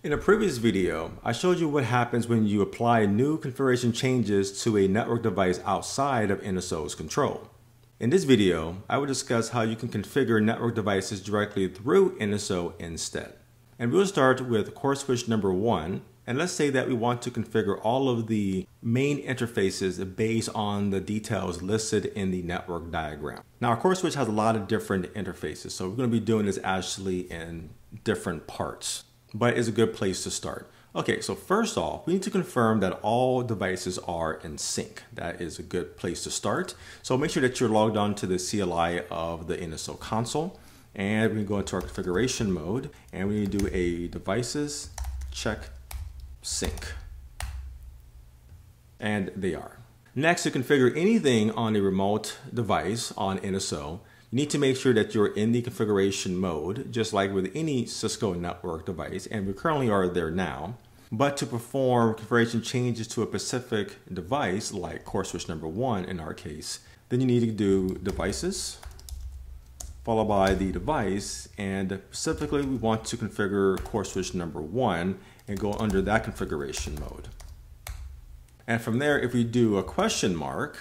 In a previous video, I showed you what happens when you apply new configuration changes to a network device outside of NSO's control. In this video, I will discuss how you can configure network devices directly through NSO instead. And we'll start with core switch number one. And let's say that we want to configure all of the main interfaces based on the details listed in the network diagram. Now, our core switch has a lot of different interfaces, so we're going to be doing this actually in different parts but it's a good place to start. Okay, so first off, we need to confirm that all devices are in sync. That is a good place to start. So make sure that you're logged on to the CLI of the NSO console. And we go into our configuration mode and we do a devices check sync. And they are. Next, to configure anything on a remote device on NSO, you need to make sure that you're in the configuration mode, just like with any Cisco network device, and we currently are there now. But to perform configuration changes to a specific device, like core switch number one in our case, then you need to do devices, followed by the device, and specifically we want to configure core switch number one and go under that configuration mode. And from there, if we do a question mark,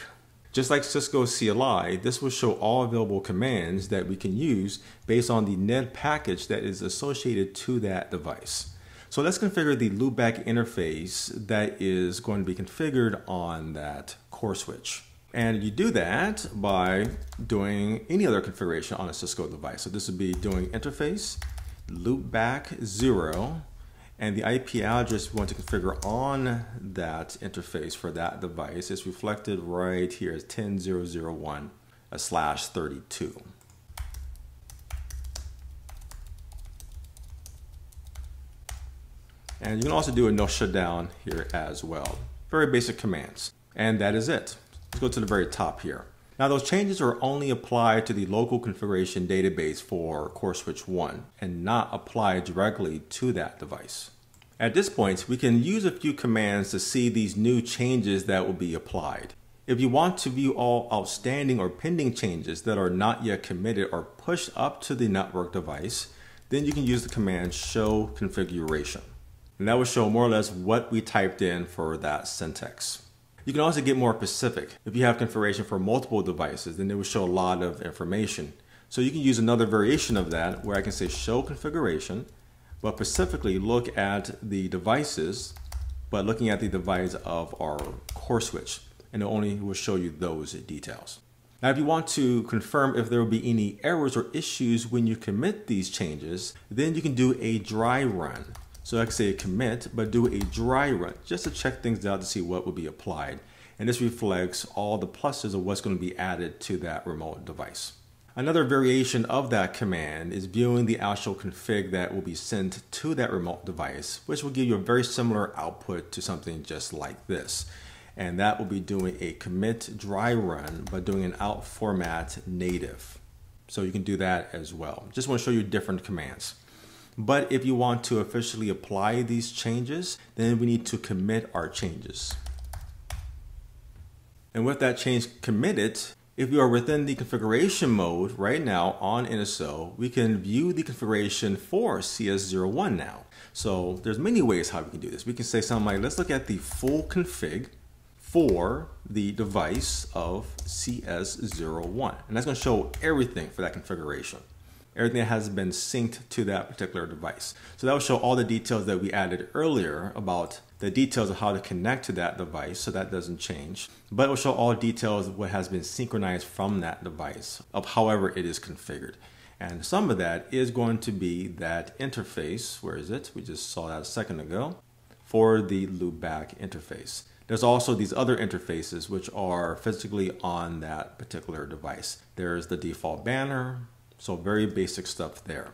just like Cisco CLI, this will show all available commands that we can use based on the NED package that is associated to that device. So let's configure the loopback interface that is going to be configured on that core switch. And you do that by doing any other configuration on a Cisco device. So this would be doing interface, loopback zero, and the IP address we want to configure on that interface for that device is reflected right here as 10001 a slash 32. And you can also do a no shutdown here as well. Very basic commands. And that is it. Let's go to the very top here. Now those changes are only applied to the local configuration database for Core Switch 1 and not applied directly to that device. At this point, we can use a few commands to see these new changes that will be applied. If you want to view all outstanding or pending changes that are not yet committed or pushed up to the network device, then you can use the command show configuration. And that will show more or less what we typed in for that syntax. You can also get more specific. If you have configuration for multiple devices, then it will show a lot of information. So you can use another variation of that where I can say show configuration, but specifically look at the devices, but looking at the device of our core switch, and it only will show you those details. Now, if you want to confirm if there will be any errors or issues when you commit these changes, then you can do a dry run. So I can say commit, but do a dry run just to check things out to see what will be applied. And this reflects all the pluses of what's going to be added to that remote device. Another variation of that command is viewing the actual config that will be sent to that remote device, which will give you a very similar output to something just like this. And that will be doing a commit dry run, but doing an out format native. So you can do that as well. Just want to show you different commands. But if you want to officially apply these changes, then we need to commit our changes. And with that change committed, if you are within the configuration mode right now on NSO, we can view the configuration for CS01 now. So there's many ways how we can do this. We can say something like, let's look at the full config for the device of CS01. And that's gonna show everything for that configuration everything has been synced to that particular device. So that will show all the details that we added earlier about the details of how to connect to that device so that doesn't change. But it will show all details of what has been synchronized from that device of however it is configured. And some of that is going to be that interface, where is it? We just saw that a second ago, for the loopback interface. There's also these other interfaces which are physically on that particular device. There's the default banner, so very basic stuff there.